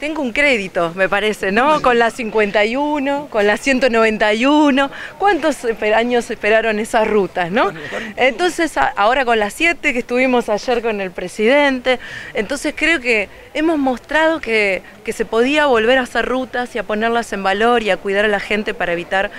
tengo un crédito, me parece, ¿no? Con la 51, con la 191. ¿Cuántos años esperaron esas rutas, no? Entonces, ahora con la 7 que estuvimos ayer con el presidente, entonces creo que hemos mostrado que, que se podía volver a hacer rutas y a ponerlas en valor y a cuidar a la gente para evitar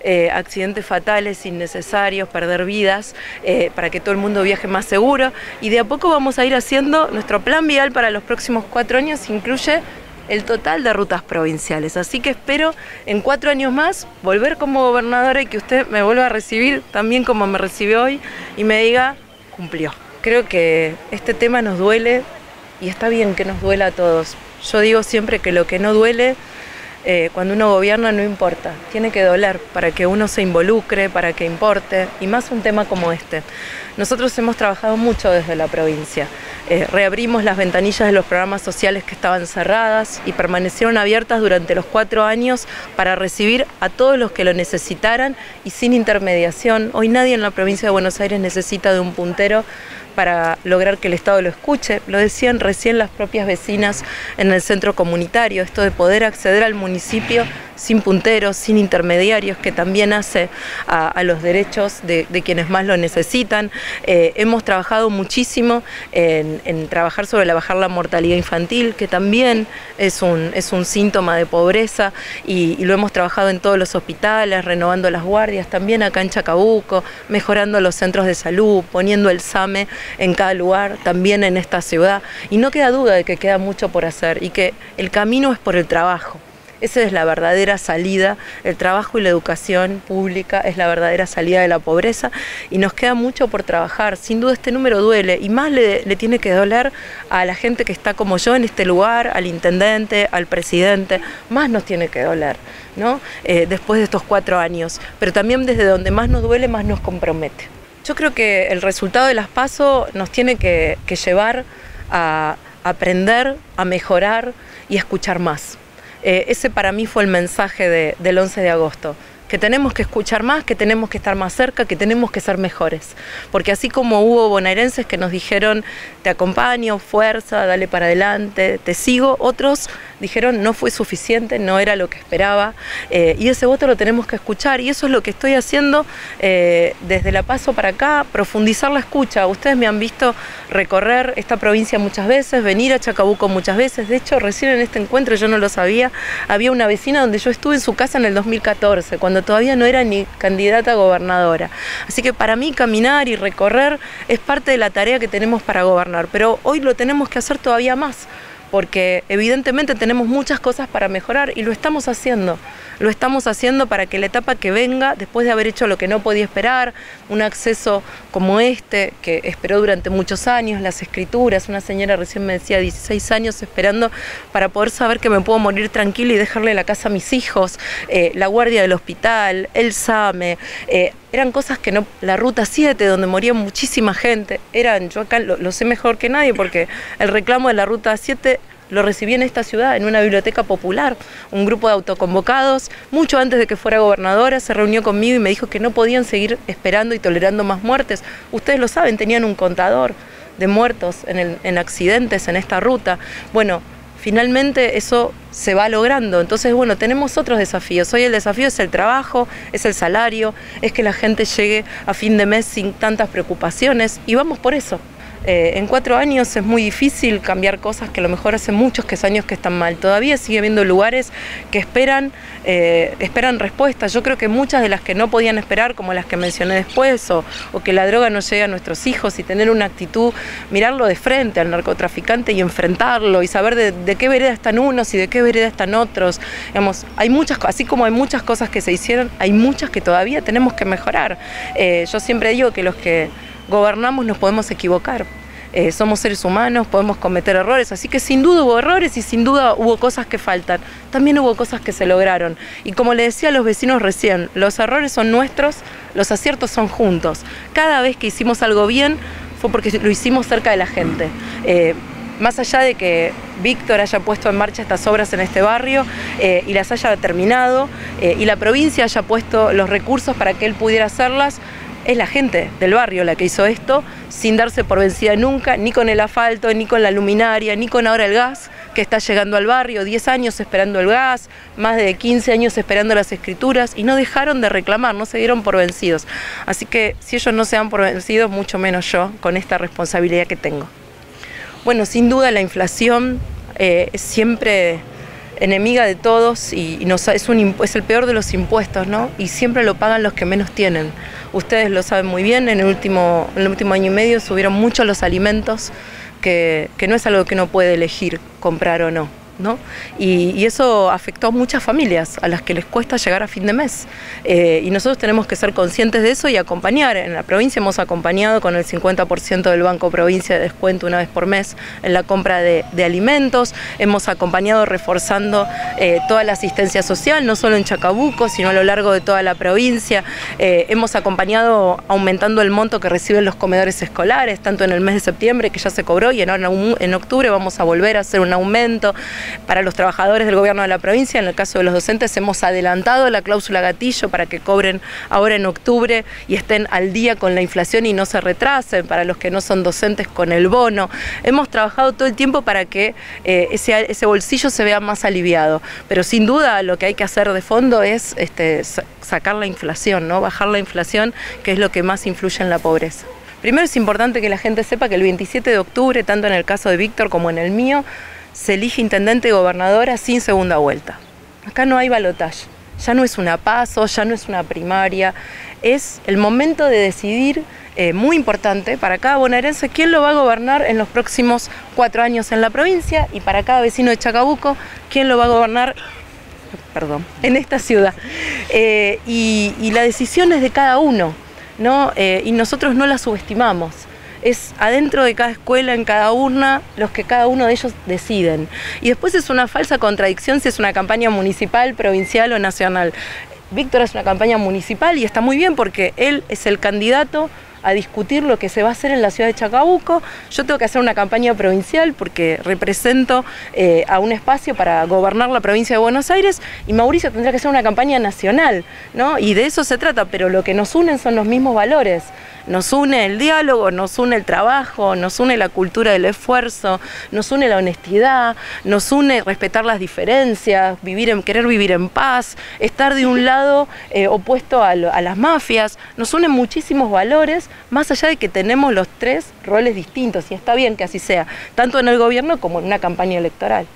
eh, accidentes fatales, innecesarios, perder vidas, eh, para que todo el mundo viaje más seguro. Y de a poco vamos a ir haciendo nuestro plan vial para los próximos cuatro años, incluye el total de rutas provinciales. Así que espero en cuatro años más volver como gobernadora y que usted me vuelva a recibir también como me recibió hoy y me diga, cumplió. Creo que este tema nos duele y está bien que nos duela a todos. Yo digo siempre que lo que no duele eh, cuando uno gobierna no importa, tiene que doler para que uno se involucre, para que importe, y más un tema como este. Nosotros hemos trabajado mucho desde la provincia. Eh, reabrimos las ventanillas de los programas sociales que estaban cerradas y permanecieron abiertas durante los cuatro años para recibir a todos los que lo necesitaran y sin intermediación. Hoy nadie en la provincia de Buenos Aires necesita de un puntero para lograr que el Estado lo escuche. Lo decían recién las propias vecinas en el centro comunitario, esto de poder acceder al municipio sin punteros, sin intermediarios, que también hace a, los derechos de, quienes más lo necesitan. Eh, hemos trabajado muchísimo en, trabajar sobre la bajar la mortalidad infantil, que también es un, es un síntoma de pobreza, y, lo hemos trabajado en todos los hospitales, renovando las guardias, también acá en Chacabuco, mejorando los centros de salud, poniendo el SAME en cada lugar, también en esta ciudad. Y no queda duda de que queda mucho por hacer y que el camino es por el trabajo. Esa es la verdadera salida, el trabajo y la educación pública es la verdadera salida de la pobreza y nos queda mucho por trabajar. Sin duda este número duele y más le, tiene que doler a la gente que está como yo en este lugar, al intendente, al presidente, más nos tiene que doler, ¿no? Eh, después de estos cuatro años. Pero también desde donde más nos duele, más nos compromete. Yo creo que el resultado de las PASO nos tiene que, llevar a aprender, a mejorar y a escuchar más. Eh, ese para mí fue el mensaje del 11 de agosto que tenemos que escuchar más, que tenemos que estar más cerca, que tenemos que ser mejores. Porque así como hubo bonaerenses que nos dijeron, te acompaño, fuerza, dale para adelante, te sigo, otros dijeron, no fue suficiente, no era lo que esperaba. Eh, y ese voto lo tenemos que escuchar. Y eso es lo que estoy haciendo eh, desde La Paso para acá, profundizar la escucha. Ustedes me han visto recorrer esta provincia muchas veces, venir a Chacabuco muchas veces. De hecho, recién en este encuentro, yo no lo sabía, había una vecina donde yo estuve en su casa en el 2014, cuando todavía no era ni candidata a gobernadora. Así que para mí caminar y recorrer es parte de la tarea que tenemos para gobernar, pero hoy lo tenemos que hacer todavía más porque evidentemente tenemos muchas cosas para mejorar y lo estamos haciendo. Lo estamos haciendo para que la etapa que venga, después de haber hecho lo que no podía esperar, un acceso como este, que esperó durante muchos años, las escrituras, una señora recién me decía 16 años esperando para poder saber que me puedo morir tranquila y dejarle la casa a mis hijos, eh, la guardia del hospital, el SAME, eh, eran cosas que no, la ruta 7, donde moría muchísima gente, eran, yo acá lo, lo sé mejor que nadie, porque el reclamo de la ruta 7 lo recibí en esta ciudad, en una biblioteca popular, un grupo de autoconvocados, mucho antes de que fuera gobernadora, se reunió conmigo y me dijo que no podían seguir esperando y tolerando más muertes. Ustedes lo saben, tenían un contador de muertos en, en accidentes en esta ruta. Bueno, finalmente eso se va logrando. Entonces, bueno, tenemos otros desafíos. Hoy el desafío es el trabajo, es el salario, es que la gente llegue a fin de mes sin tantas preocupaciones y vamos por eso. Eh, en cuatro años es muy difícil cambiar cosas que a lo mejor hace muchos que años que están mal. Todavía sigue habiendo lugares que esperan, eh, esperan respuestas. Yo creo que muchas de las que no podían esperar, como las que mencioné después, o, que la droga no llegue a nuestros hijos y tener una actitud, mirarlo de frente al narcotraficante y enfrentarlo y saber de, qué vereda están unos y de qué vereda están otros. Hay muchas, así como hay muchas cosas que se hicieron, hay muchas que todavía tenemos que mejorar. Eh, yo siempre digo que los que gobernamos nos podemos equivocar. Eh, somos seres humanos, podemos cometer errores, así que sin duda hubo errores y sin duda hubo cosas que faltan. También hubo cosas que se lograron. Y como le decía a los vecinos recién, los errores son nuestros, los aciertos son juntos. Cada vez que hicimos algo bien fue porque lo hicimos cerca de la gente. Eh, más allá de que Víctor haya puesto en marcha estas obras en este barrio eh, y las haya terminado y la provincia haya puesto los recursos para que él pudiera hacerlas, es la gente del barrio la que hizo esto, sin darse por vencida nunca, ni con el asfalto, ni con la luminaria, ni con ahora el gas, que está llegando al barrio, 10 años esperando el gas, más de 15 años esperando las escrituras y no dejaron de reclamar, no se dieron por vencidos. Así que si ellos no se dan por vencidos, mucho menos yo con esta responsabilidad que tengo. Bueno, sin duda la inflación eh, siempre enemiga de todos y, es, un, es el peor de los impuestos, ¿no? Y siempre lo pagan los que menos tienen. Ustedes lo saben muy bien, en el último, en el último año y medio subieron mucho los alimentos, que, que no es algo que uno puede elegir comprar o no. Y, eso afectó a muchas familias a las que les cuesta llegar a fin de mes. Eh, y nosotros tenemos que ser conscientes de eso y acompañar. En la provincia hemos acompañado con el 50% del Banco Provincia de descuento una vez por mes en la compra de, alimentos. Hemos acompañado reforzando eh, toda la asistencia social, no solo en Chacabuco, sino a lo largo de toda la provincia. Eh, hemos acompañado aumentando el monto que reciben los comedores escolares, tanto en el mes de septiembre, que ya se cobró, y en octubre vamos a volver a hacer un aumento. Para los trabajadores del gobierno de la provincia, en el caso de los docentes, hemos adelantado la cláusula gatillo para que cobren ahora en octubre y estén al día con la inflación y no se retrasen, para los que no son docentes con el bono. Hemos trabajado todo el tiempo para que eh, ese, bolsillo se vea más aliviado, pero sin duda lo que hay que hacer de fondo es este, sacar la inflación, ¿no? bajar la inflación, que es lo que más influye en la pobreza. Primero es importante que la gente sepa que el 27 de octubre, tanto en el caso de Víctor como en el mío, se elige intendente y gobernadora sin segunda vuelta. Acá no hay balotaje, ya no es una paso, ya no es una primaria, es el momento de decidir, eh, muy importante para cada bonaerense, quién lo va a gobernar en los próximos cuatro años en la provincia y para cada vecino de Chacabuco, quién lo va a gobernar perdón, en esta ciudad. Eh, y, la decisión es de cada uno, ¿no? Eh, y nosotros no la subestimamos es adentro de cada escuela, en cada urna, los que cada uno de ellos deciden. Y después es una falsa contradicción si es una campaña municipal, provincial o nacional. Víctor es una campaña municipal y está muy bien porque él es el candidato a discutir lo que se va a hacer en la ciudad de Chacabuco. Yo tengo que hacer una campaña provincial porque represento eh, a un espacio para gobernar la provincia de Buenos Aires y Mauricio tendrá que hacer una campaña nacional, ¿no? Y de eso se trata, pero lo que nos unen son los mismos valores. Nos une el diálogo, nos une el trabajo, nos une la cultura del esfuerzo, nos une la honestidad, nos une respetar las diferencias, vivir en, querer vivir en paz, estar de un lado eh, opuesto a, a las mafias. Nos unen muchísimos valores, más allá de que tenemos los tres roles distintos, y está bien que así sea, tanto en el gobierno como en una campaña electoral.